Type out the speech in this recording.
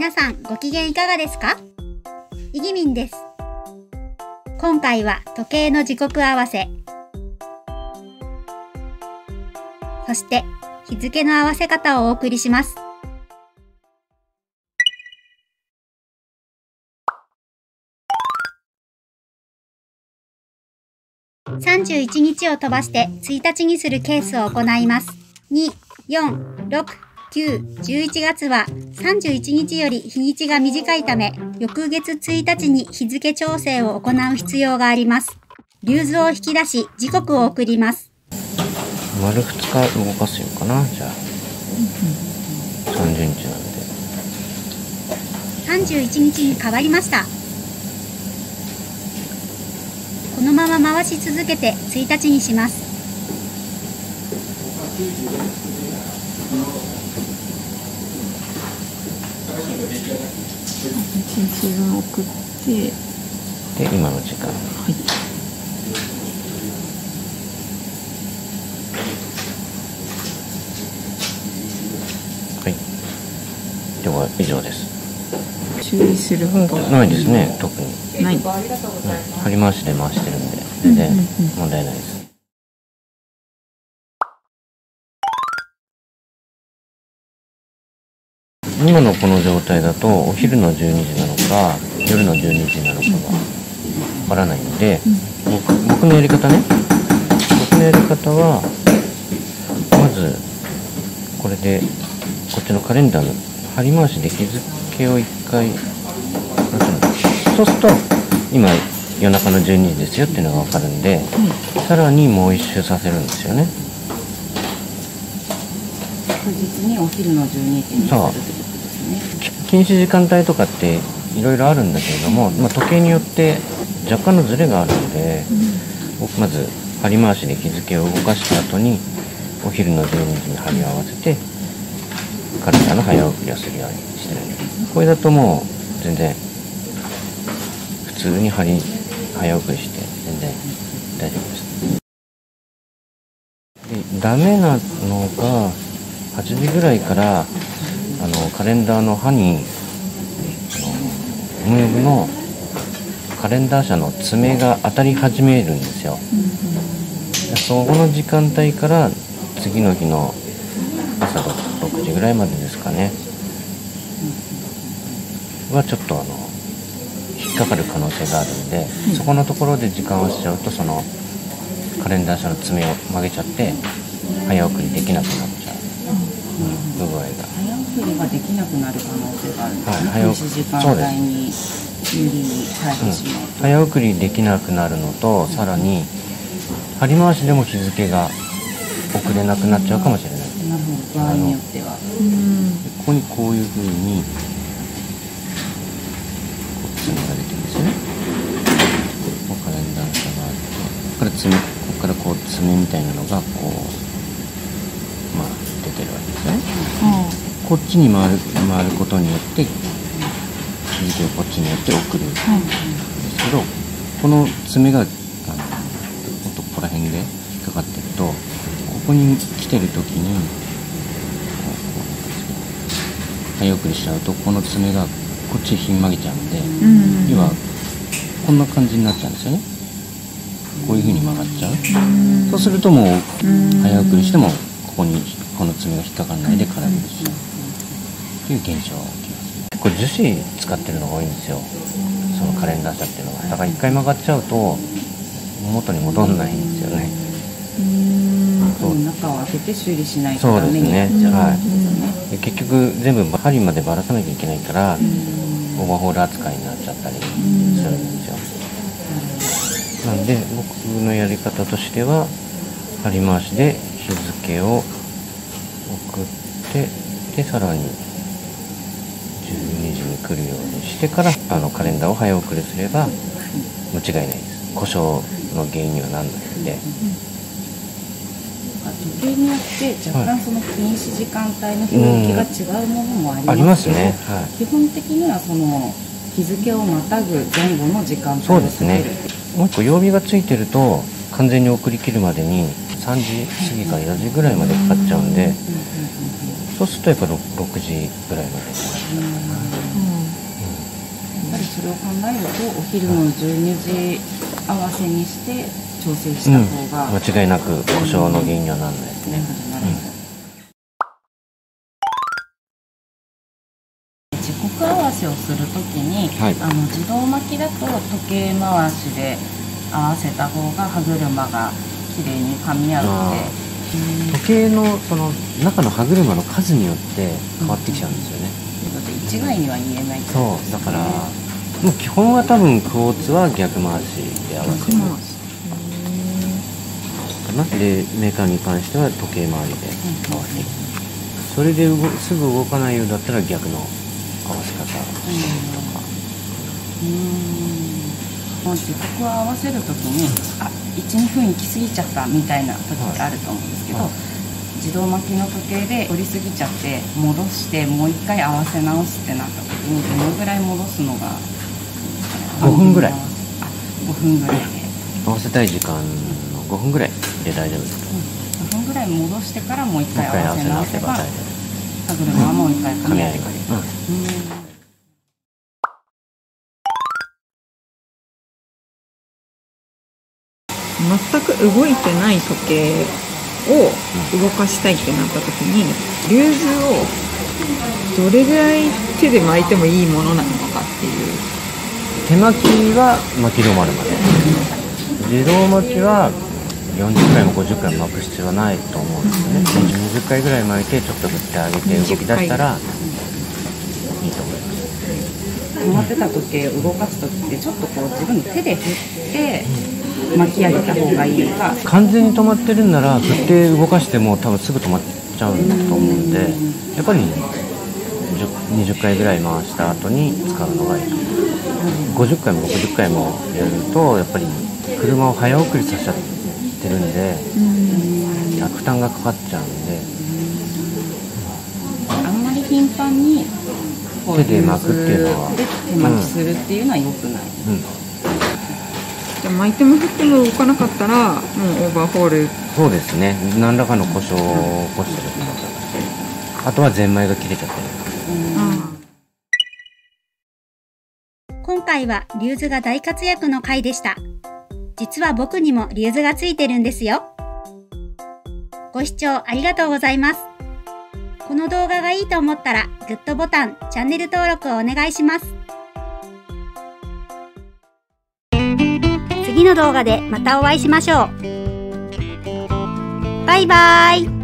皆さんご機嫌いかがですか？イギミンです。今回は時計の時刻合わせ、そして日付の合わせ方をお送りします。31日を飛ばして1日にするケースを行います。2、4、6、9、11月は31日より日にちが短いため、翌月1日に日付調整を行う必要があります。流図を引き出し、時刻を送ります。丸2日動かすようかなじゃあ30日なんで31日に変わりました。このまま回し続けて1日にします。で今の時間。はい。はい。では以上です。注意することは。ないですね特に、ない。り回しで回してるんで。全然問題ないです今のこの状態だとお昼の12時なのか夜の12時なのかがわからないんで僕僕のやり方ね。僕のやり方はまずこれでこっちのカレンダーの張り回しで日付を一回そうすると今夜中の12時ですよっていうのが分かるんでさらにもう一周させるんですよね。確実にお昼の12時にそう禁止時間帯とかっていろいろあるんだけれども、まあ、時計によって若干のズレがあるので、僕まず張り回しで日付を動かした後にお昼の12時に張り合わせてカレンダーの早送りをするようにしてる。んでこれだともう全然普通に張り早送りして全然大丈夫です。でダメなのが8時ぐらいからあのカレンダーの刃にあのムーブのカレンダー社の爪が当たり始めるんですよ、でそこの時間帯から次の日の朝 6, 6時ぐらいまでですかね。はちょっとあの引っかかる可能性があるんで、そこのところで時間をしちゃうとそのカレンダー社の爪を曲げちゃって早送りできなくなっちゃう、不具合が。早送りができなくなる可能性があるんですね。はい時間帯に有利に入ってしまうと。早送りできなくなるのとさらに張り回しでも日付が遅れなくなっちゃうかもしれないなるほど場合によっては。ここにこういう風にこう爪が出てるんですよねこうカレンダーがあってここから爪ここからこう爪みたいなのがこうまあ出てるわけですよねこっちに回る回ることによって日付をこっちによって送るんですけどこの爪があのここら辺で引っかかってるとここに来てる時にこうこうなんですけど早送りしちゃうとこの爪がこっちにひん曲げちゃうんで、要はこんな感じになっちゃうんですよね。こういう風に曲がっちゃう、そうするともう早送りしてもここにこの爪が引っかからないで空振りしちゃうっていう現象が起きます結構樹脂使ってるのが多いんですよ。そのカレンダー車っていうのが。だから一回曲がっちゃうと元に戻んないんですよね。そう。中を開けて修理しないとそうですダメになっねちゃうはいんですね。で結局全部針までばらさなきゃいけないから、オーバーホール扱いになっちゃったりするんですよ、なんで僕のやり方としては針回しで日付を送ってでさらに12時に来るようにしてからあのカレンダーを早送りすれば間違いないです。故障の原因にはならないんで、時計によって若干その禁止時間帯の表記が違うものもありますけど、ありますね。はい。基本的にはその日付をまたぐ前後の時間帯をそうですね。もう一個曜日がついてると完全に送り切るまでに3時過ぎから4時ぐらいまでかかっちゃうんでそうするとやっぱ 6, 6時ぐらいまでかかっちゃうかなそれを考えるとお昼の12時合わせにして調整した方が、うん、間違いなく故障の原因にはならないですね、なるほどなるほど、時刻合わせをするときに、はい。あの自動巻きだと時計回しで合わせた方が歯車が綺麗に噛み合うので。あ時計のその中の歯車の数によって変わってきちゃうんですよね、ということで一概には言えないそうだからもう基本は多分クォーツは逆回しで合わせる。かな。でメーカーに関しては時計回りで合わせる。それで動すぐ動かないようだったら逆の合わせ方とか。うーんもう時刻を合わせるときにあ12分行き過ぎちゃったみたいな時ってあると思うんですけど、はい。自動巻きの時計で折りすぎちゃって戻してもう一回合わせ直すってなった時にどのぐらい戻すのがいいですかね5分ぐらい。あ5分ぐらい。で合わせたい時間の5分ぐらいで大丈夫です5分ぐらい戻してからもう一回合わせ直せば歯車はもう一回夫噛み合ってくれる全く動いてない時計を動かしたいってなった時にリューズをどれぐらい手で巻いてもいいものなのかっていう。手巻きは巻き止まるまで。自動巻きは40回も50回も巻く必要はないと思うんですよね。20回ぐらい巻いてちょっと振ってあげて動き出したらいいと思います。止まってた時計を動かす時ってちょっとこう自分の手で振って巻き上げた方がいいのか。完全に止まってるんなら振って動かしても多分すぐ止まっちゃうと思うんでやっぱり10 20回ぐらい回した後に使うのがいい。50回も60回もやるとやっぱり車を早送りさせちゃってるんで負担がかかっちゃうんで。あんまり頻繁にこ手で巻くっていうのは。で手巻きするっていうのは良くない、うん。じゃあ巻いても振っても動かなかったらもうオーバーホールそうですね何らかの故障を起こしてるってことだしあとはゼンマイが切れちゃってる今回はリューズが大活躍の回でした。実は僕にもリューズがついてるんですよ。ご視聴ありがとうございます。この動画がいいと思ったらグッドボタン、チャンネル登録をお願いします。次の動画でまたお会いしましょう。バイバーイ